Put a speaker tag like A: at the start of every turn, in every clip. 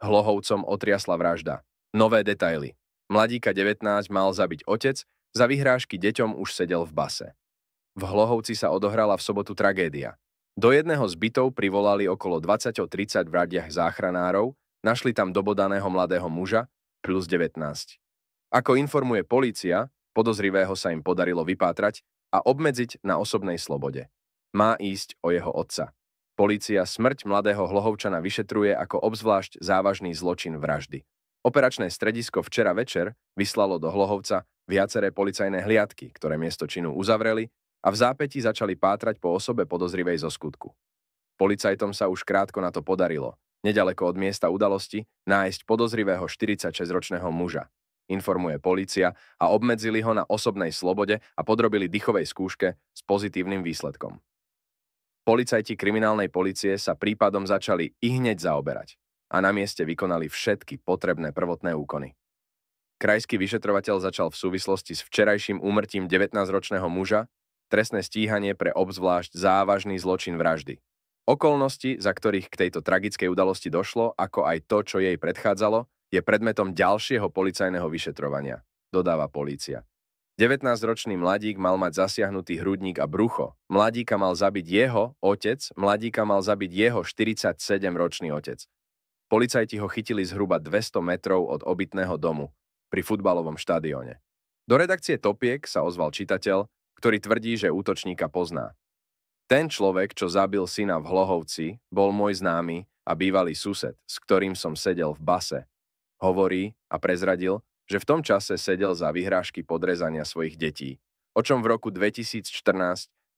A: Hlohovcom otriasla vražda. Nové detaily. Mladíka 19 mal zabiť otec, za vyhrážky deťom už sedel v base. V Hlohovci sa odohrala v sobotu tragédia. Do jedného z bytov privolali okolo 20-30 vradiach záchranárov, našli tam dobodaného mladého muža plus 19. Ako informuje polícia, podozrivého sa im podarilo vypátrať a obmedziť na osobnej slobode. Má ísť o jeho otca. Polícia smrť mladého Hlohovčana vyšetruje ako obzvlášť závažný zločin vraždy. Operačné stredisko včera večer vyslalo do Hlohovca viaceré policajné hliadky, ktoré miesto činu uzavreli a v zápäti začali pátrať po osobe podozrivej zo skutku. Policajtom sa už krátko na to podarilo, nedaleko od miesta udalosti, nájsť podozrivého 46-ročného muža. Informuje polícia a obmedzili ho na osobnej slobode a podrobili dychovej skúške s pozitívnym výsledkom. Policajti kriminálnej policie sa prípadom začali i hneď zaoberať a na mieste vykonali všetky potrebné prvotné úkony. Krajský vyšetrovateľ začal v súvislosti s včerajším úmrtím 19-ročného muža trestné stíhanie pre obzvlášť závažný zločin vraždy. Okolnosti, za ktorých k tejto tragickej udalosti došlo, ako aj to, čo jej predchádzalo, je predmetom ďalšieho policajného vyšetrovania, dodáva polícia. 19-ročný mladík mal mať zasiahnutý hrudník a brucho. Mladíka mal zabiť jeho otec, mladíka mal zabiť jeho 47-ročný otec. Policajti ho chytili zhruba 200 metrov od obytného domu, pri futbalovom štadióne. Do redakcie Topiek sa ozval čitateľ, ktorý tvrdí, že útočníka pozná. Ten človek, čo zabil syna v Hlohovci, bol môj známy a bývalý sused, s ktorým som sedel v base. Hovorí a prezradil, že v tom čase sedel za vyhrážky podrezania svojich detí, o čom v roku 2014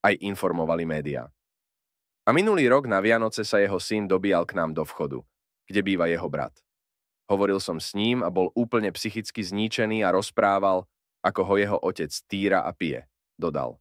A: aj informovali médiá. A minulý rok na Vianoce sa jeho syn dobíjal k nám do vchodu – kde býva jeho brat. Hovoril som s ním a bol úplne psychicky zničený a rozprával, ako ho jeho otec týra a pije, dodal.